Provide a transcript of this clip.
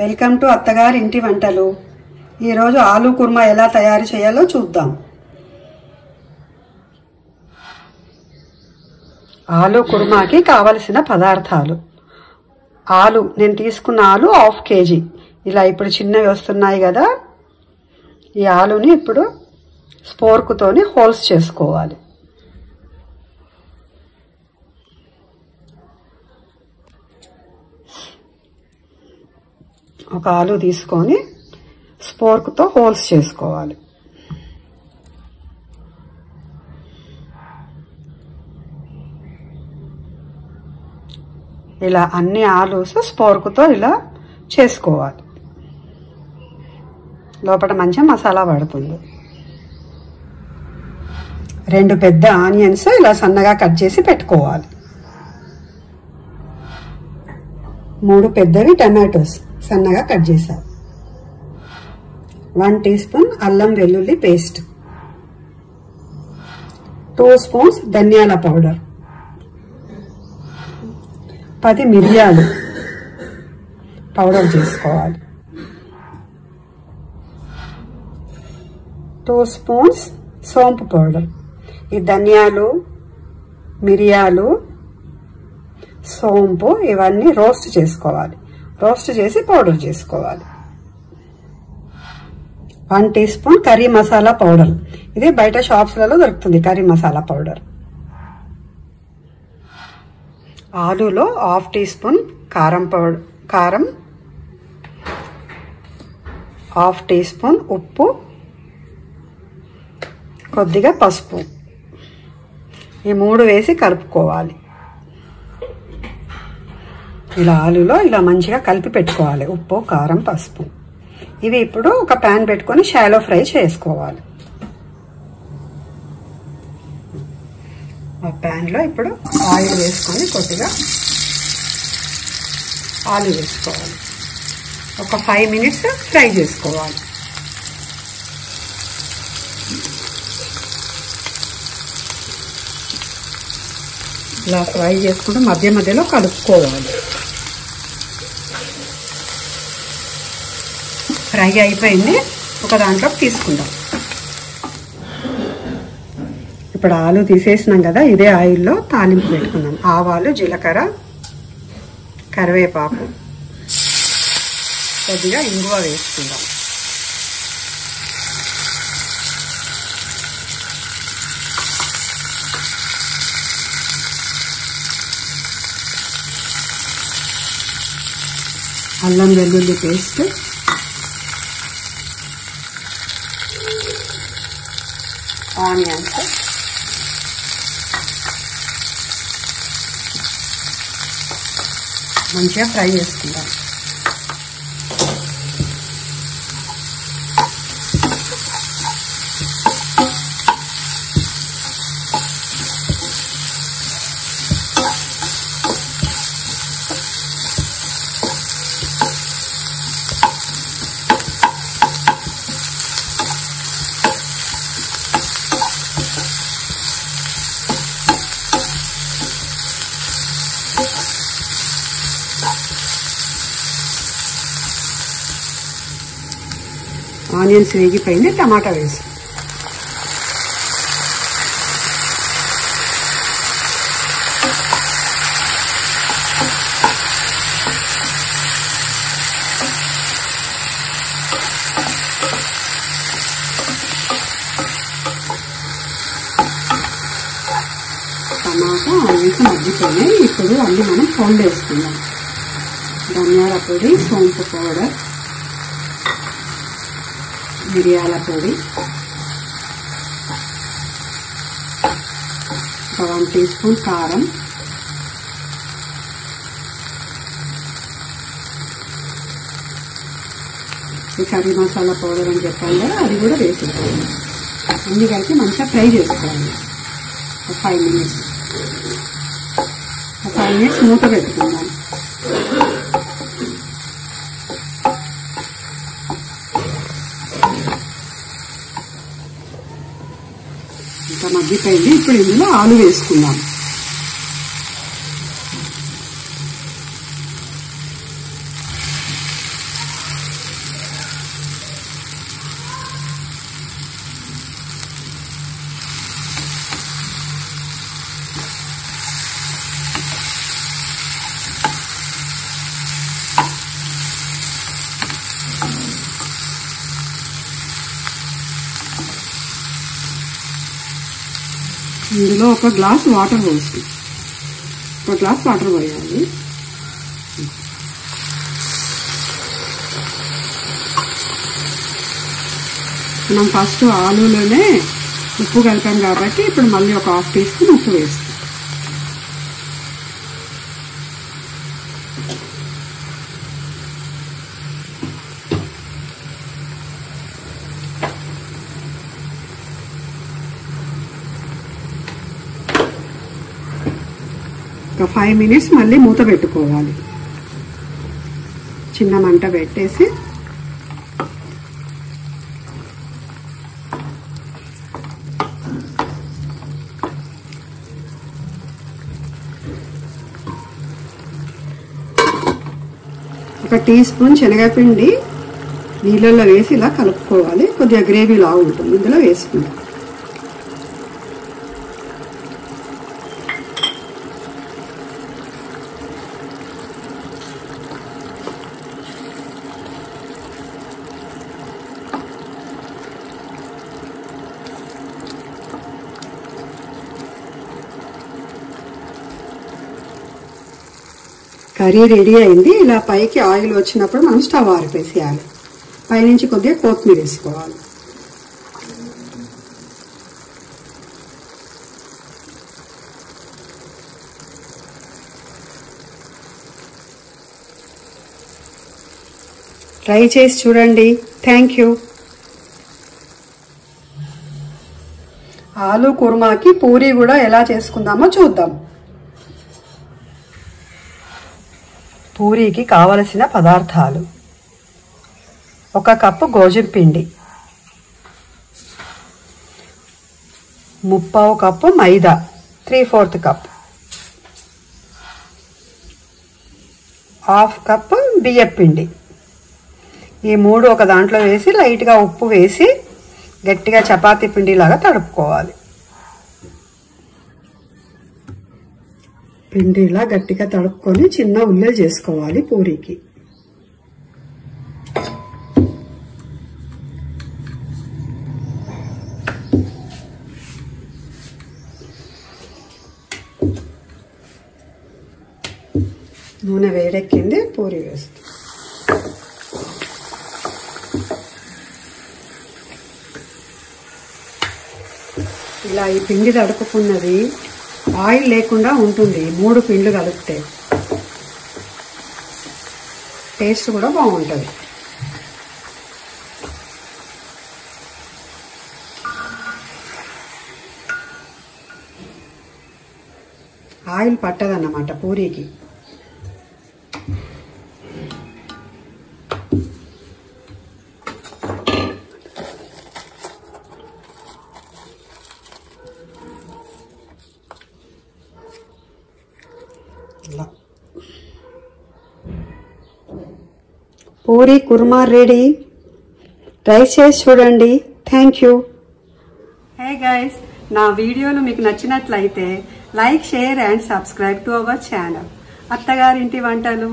Welcome to అత్తగారి ఇంటి వంటలు. ఈరోజు ఆలూ కుర్మా ఎలా తయారు చేయాలో చూద్దాం. ఆలూ కుర్మాకి కావలసిన పదార్థాలు. ఆలు నేను తీసుకున్న ఆలు హాఫ్ కేజీ. ఇలా ఇప్పుడు చిన్నవి వస్తున్నాయి కదా. ఈ ఆలుని ఇప్పుడు స్పోర్కుతోని హోల్స్ చేసుకోవాలి. ఒక ఆలు తీసుకొని స్పోర్క్తో హోల్స్ చేసుకోవాలి. ఇలా అన్ని ఆలూస్ స్పోర్క్తో ఇలా చేసుకోవాలి. లోపల మంచిగా మసాలా పడుతుంది. రెండు పెద్ద ఆనియన్స్ ఇలా సన్నగా కట్ చేసి పెట్టుకోవాలి. మూడు పెద్దవి టమాటోస్. సన్నగా కట్ చేశారు వన్ టీ స్పూన్ అల్లం వెల్లుల్లి పేస్ట్. టూ స్పూన్స్ ధనియాల పౌడర్. పది మిరియాలు పౌడర్ చేసుకోవాలి. టూ స్పూన్స్ సోంపు పౌడర్. ఈ ధనియాలు మిరియాలు సోంపు ఇవన్నీ రోస్ట్ చేసుకోవాలి. రోస్ట్ చేసి పౌడర్ చేసుకోవాలి. One teaspoon curry masala powder. ఇది బయట షాప్స్లలో దొరుకుతుంది కర్రీ మసాలా పౌడర్. ఆలులో హాఫ్ టీ స్పూన్ కారం పౌడర్ కారం హాఫ్ టీ స్పూన్ ఉప్పు కొద్దిగా పసుపు. ఈ మూడు వేసి కలుపుకోవాలి. ఇలా ఆలులో ఇలా మంచిగా కలిపి పెట్టుకోవాలి. ఉప్పు కారం పసుపు. ఇవి ఇప్పుడు ఒక ప్యాన్ పెట్టుకొని షాలో ఫ్రై చేసుకోవాలి. ఆ ప్యాన్లో ఇప్పుడు ఆయిల్ వేసుకొని కొద్దిగా ఆలు వేసుకోవాలి. ఒక ఫైవ్ మినిట్స్ ఫ్రై చేసుకోవాలి. ఇలా ఫ్రై చేసుకుంటూ మధ్య మధ్యలో కలుపుకోవాలి. ఫ్రై అయిపోయింది. ఒక దాంట్లోకి తీసుకుందాం. ఇప్పుడు ఆలు తీసేసినాం కదా ఇదే ఆయిల్లో తాలింపు పెట్టుకుందాం. ఆవాలు జీలకర్ర కరివేపాకు. కొద్దిగా ఇంగువ వేసుకుందాం. అల్లం వెల్లుల్లి పేస్ట్ onions. మంచిగా ఫ్రై చేసుకుందాం ఆనియన్స్ వేగిపోయింది టమాటా వేసి. టమాటా ఆనియన్స్ మగ్గిపోయినాయి. ఇప్పుడు అన్ని మనం ఫోల్డ్ వేసుకుందాం ధనియాల పొడి సోంపు పౌడర్. మిరియాల పొడి వన్ టీ స్పూన్ కారం. ఈ కర్రీ మసాలా పౌడర్ అని చెప్పాను కదా అది కూడా వేసేసుకోండి అన్ని కలిపి మంచిగా ఫ్రై చేసుకోవాలి. Five minutes. ఫైవ్ మినిట్స్ మూత పెట్టుకుందాం. మగ్గిపోయింది ఇప్పుడు ఇందులో ఆలు వేసుకుందాం. ఇందులో ఒక గ్లాస్ వాటర్ పోసి ఒక గ్లాస్ వాటర్ పోయాలి. మనం ఫస్ట్ ఆలూలోనే ఉప్పు కలిపాం కాబట్టి ఇప్పుడు మళ్ళీ ఒక హాఫ్ టీ స్పూన్ ఉప్పు వేస్తాం. ఒక ఫైవ్ మినిట్స్ మళ్ళీ మూత పెట్టుకోవాలి. చిన్న మంట పెట్టేసి ఒక టీ స్పూన్ శనగపిండి నీళ్ళల్లో వేసి ఇలా కలుపుకోవాలి. కొద్దిగా గ్రేవీ లాగా ఉంటుంది. ఇందులో వేసుకుంటాం కర్రీ రెడీ అయింది. ఇలా పైకి ఆయిల్ వచ్చినప్పుడు మనం స్టవ్ ఆరిపేసేయాలి. పైనుంచి కొద్దిగా కొత్తిమీర వేసుకోవాలి. ట్రై చేసి చూడండి. Thank you. ఆలు కుర్మాకి పూరి కూడా ఎలా చేసుకుందామో చూద్దాం. పూరీకి కావలసిన పదార్థాలు. ఒక కప్పు గోధుమ పిండి. ముప్పావు కప్పు మైదా. Three fourth cup. Half cup బియ్యం పిండి. ఈ మూడు ఒక దాంట్లో వేసి లైట్గా ఉప్పు వేసి గట్టిగా చపాతీ పిండిలాగా తడుపుకోవాలి. పిండి ఇలా గట్టిగా తడుపుకొని చిన్న ఉల్లెలు చేసుకోవాలి పూరీకి. నూనె వేడెక్కింది పూరి వేస్తాం ఇలా ఈ పిండి తడుపుకున్నది ఆయిల్ లేకుండా ఉంటుంది. మూడు పిండ్లు కలిపితే. టేస్ట్ కూడా బాగుంటుంది. ఆయిల్ పట్టదన్నమాట పూరీకి. పూరి కుర్మా రెడీ. ట్రై చేసి చూడండి. థ్యాంక్ యూ హే గైస్ నా వీడియోలు మీకు నచ్చినట్లయితే like share and subscribe to our channel. అత్తగారింటి వంటలు.